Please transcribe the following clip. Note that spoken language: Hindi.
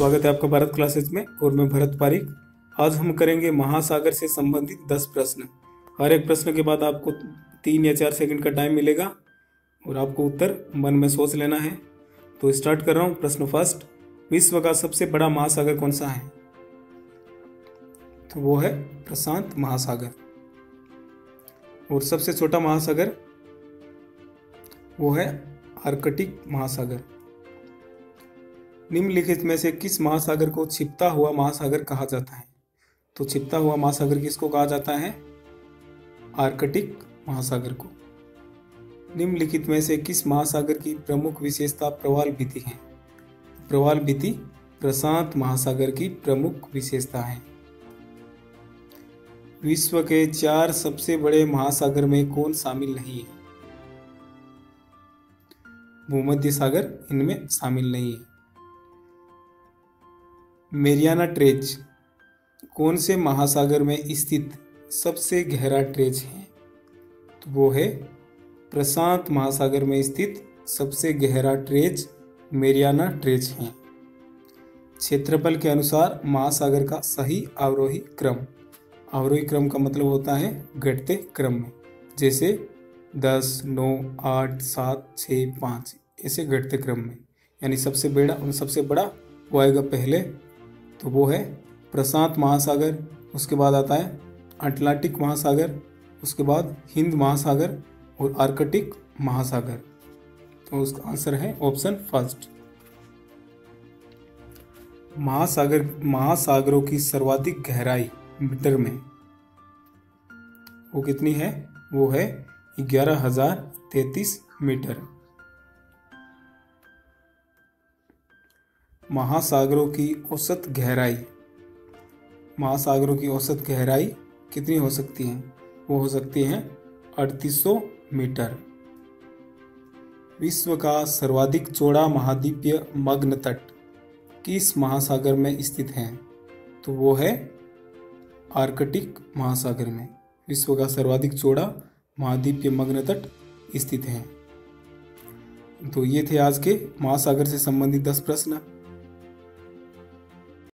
स्वागत है आपका भारत क्लासेज में और मैं भरत पारिक। आज हम करेंगे महासागर से संबंधित दस प्रश्न। हर एक प्रश्न के बाद आपको तीन या चार सेकंड का टाइम मिलेगा और आपको उत्तर मन में सोच लेना है। तो स्टार्ट कर रहा हूँ प्रश्न फ़र्स्ट विश्व का सबसे बड़ा महासागर कौन सा है? तो वो है प्रशांत महासागर। और सबसे छोटा महासागर वो है आर्कटिक महासागर। निम्नलिखित में से किस महासागर को छिपता हुआ महासागर कहा जाता है? तो छिपता हुआ महासागर किसको कहा जाता है? आर्कटिक महासागर को। निम्नलिखित में से किस महासागर की प्रमुख विशेषता प्रवाल भीति है? प्रवाल भीति प्रशांत महासागर की प्रमुख विशेषता है। विश्व के चार सबसे बड़े महासागर में कौन शामिल नहीं है? भूमध्य सागर इनमें शामिल नहीं है। मेरियाना ट्रेज, कौन से महासागर में स्थित सबसे गहरा ट्रेज है? तो वो है प्रशांत महासागर में स्थित सबसे गहरा ट्रेज, मेरियाना ट्रेज है। क्षेत्रफल के अनुसार महासागर का सही अवरोही क्रम अवरोही क्रम का मतलब होता है घटते क्रम में, जैसे दस, नौ, आठ, सात छ पाँच, ऐसे घटते क्रम में। यानी सबसे बड़ा सबसे बड़ा वो आएगा पहले तो वो है प्रशांत महासागर, उसके बाद आता है अटलांटिक महासागर, उसके बाद हिंद महासागर और आर्कटिक महासागर। तो उसका आंसर है ऑप्शन फ़र्स्ट। महासागर, महासागरों की सर्वाधिक गहराई मीटर में वो कितनी है? वो है ग्यारह हज़ार तैतीस मीटर। महासागरों की औसत गहराई। महासागरों की औसत गहराई कितनी हो सकती है? वो हो सकती है 3800 मीटर। विश्व का सर्वाधिक चौड़ा महाद्वीपीय मग्न तट किस महासागर में स्थित है? तो वो है आर्कटिक महासागर में। विश्व का सर्वाधिक चौड़ा महाद्वीपीय मग्न तट स्थित है। तो ये थे आज के महासागर से संबंधित दस प्रश्न।